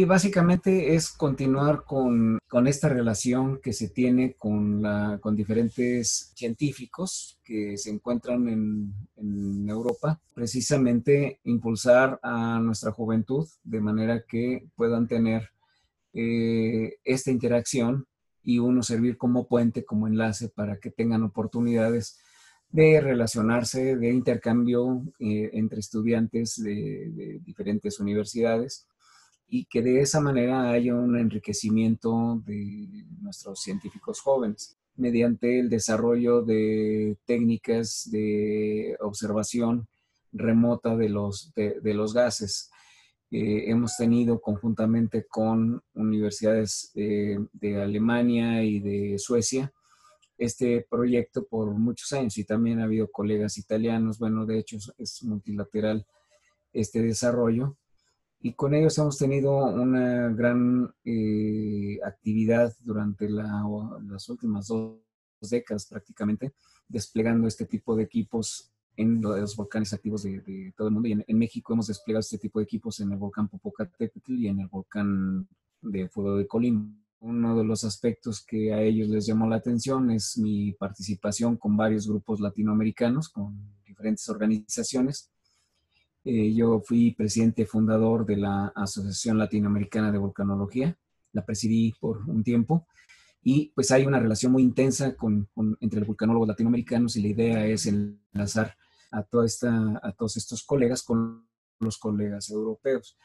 Y básicamente es continuar con, con, esta relación que se tiene con, con diferentes científicos que se encuentran en, en, Europa, precisamente impulsar a nuestra juventud de manera que puedan tener eh, esta interacción y uno servir como puente, como enlace para que tengan oportunidades de relacionarse, de intercambio eh, entre estudiantes de diferentes universidades y que de esa manera haya un enriquecimiento de nuestros científicos jóvenes mediante el desarrollo de técnicas de observación remota de los, de, los gases. Eh, hemos tenido conjuntamente con universidades de Alemania y de Suecia este proyecto por muchos años y también ha habido colegas italianos, bueno, de hecho es multilateral este desarrollo y con ellos hemos tenido una gran eh, actividad durante las últimas dos décadas prácticamente, desplegando este tipo de equipos en los volcanes activos de, todo el mundo. Y en, México hemos desplegado este tipo de equipos en el volcán Popocatépetl y en el volcán de Fuego de Colima. Uno de los aspectos que a ellos les llamó la atención es mi participación con varios grupos latinoamericanos, con diferentes organizaciones, eh, yo fui presidente fundador de la Asociación Latinoamericana de Volcanología, la presidí por un tiempo y pues hay una relación muy intensa con, entre los volcanólogos latinoamericanos y la idea es enlazar a, toda esta, a todos estos colegas con los colegas europeos.